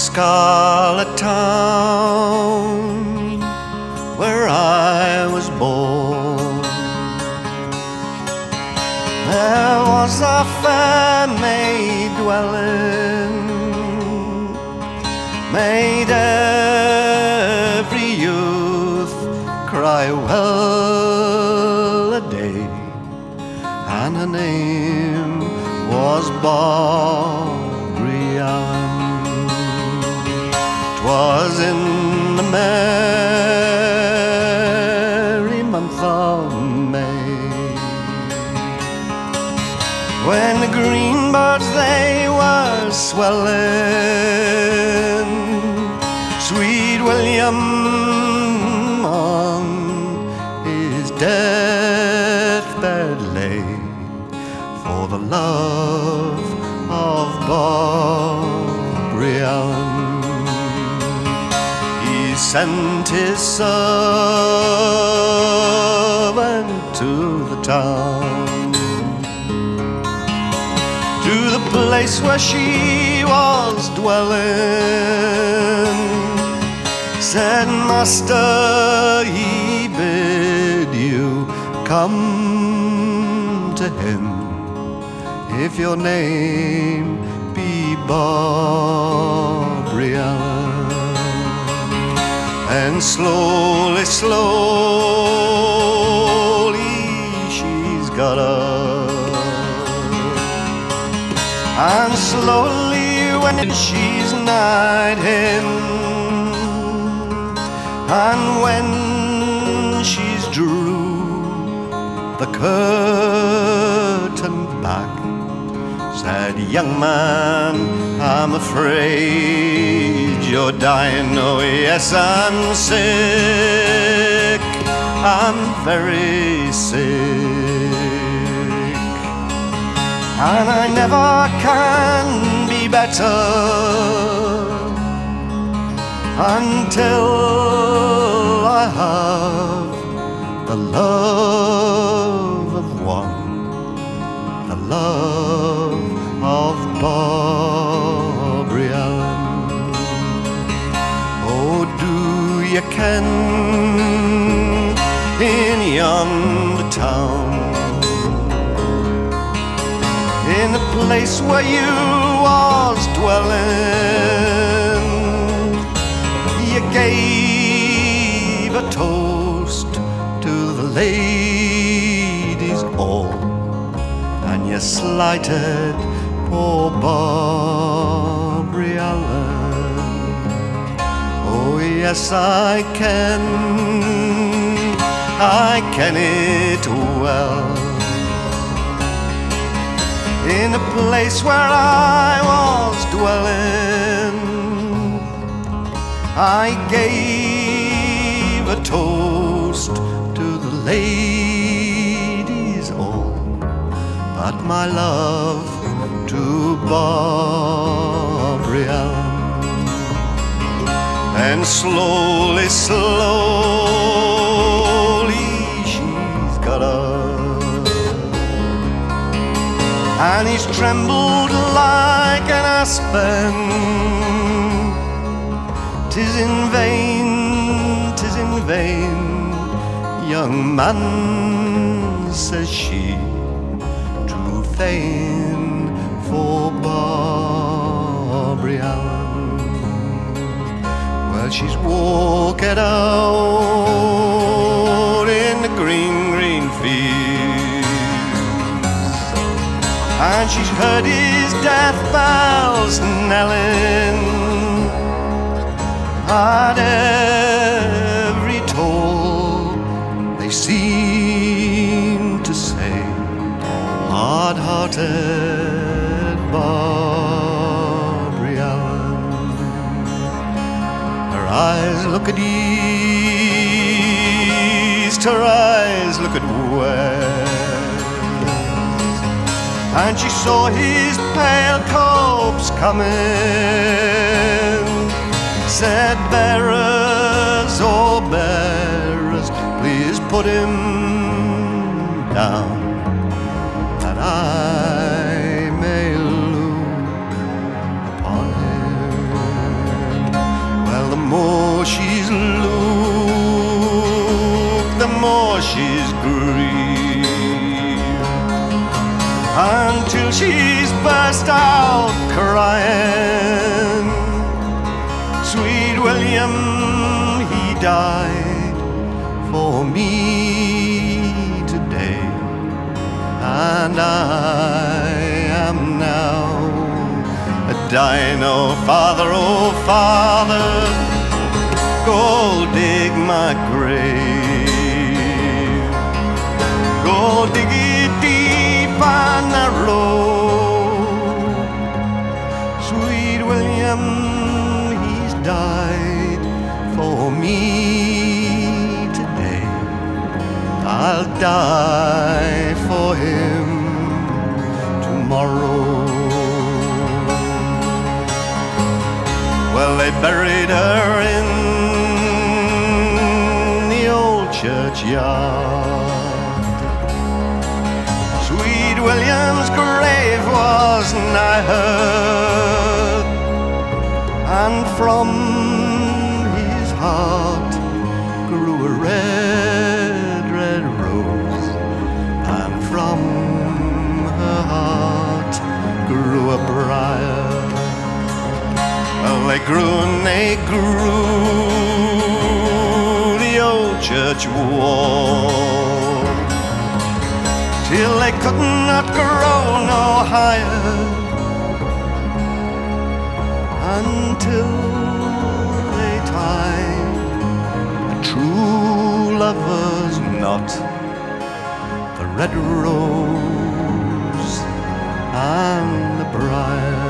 scarlet town where I was born. There was a fair maid dwelling, made every youth cry well a day, and her name was Barbary Allen. 'Twas in the merry month of May when the green birds they were swelling. Sweet William on his deathbed lay for the love of Barbary sent his servant to the town. To the place where she was dwelling. Said, Master, he bid you come to him. If your name be Barbary Slowly, slowly, she's got up. And slowly when she's nigh him And when she's drew the curtain Said, young man, I'm afraid you're dying. Oh yes, I'm sick. I'm very sick. And I never can be better until I have the love of one, the love of Allen. Oh, do you ken in yonder town? in the place where you was dwelling. You gave a toast to the ladies all, and you slighted poor Barbary Allen. Oh yes, I can, I can it well in a place where I was dwelling. I gave a toast to the ladies all, but my love to Barbary And slowly, slowly, she's got up. And he's trembled like an aspen. Tis in vain, tis in vain, young man, says she, to feign Allen. Well, she's walking out in the green, green fields and she's heard his death bells knelling at every toll they seem to say hard-hearted eyes look at east her eyes look at west and she saw his pale corpse coming. Said, Bearers, oh bearers, please put him she's burst out crying. Sweet William, he died for me today, and I am now a dying. Oh, Father, oh, Father, go dig my grave. Go dig it deep and narrow. William, he's died for me today. I'll die for him tomorrow. Well, they buried her in the old churchyard. Sweet William's grave was nigh her, and from his heart grew a red, red rose, and from her heart grew a briar. Well, they grew and they grew the old church wall till they could not grow no higher until they tied a true lover's knot, the red rose and the briar.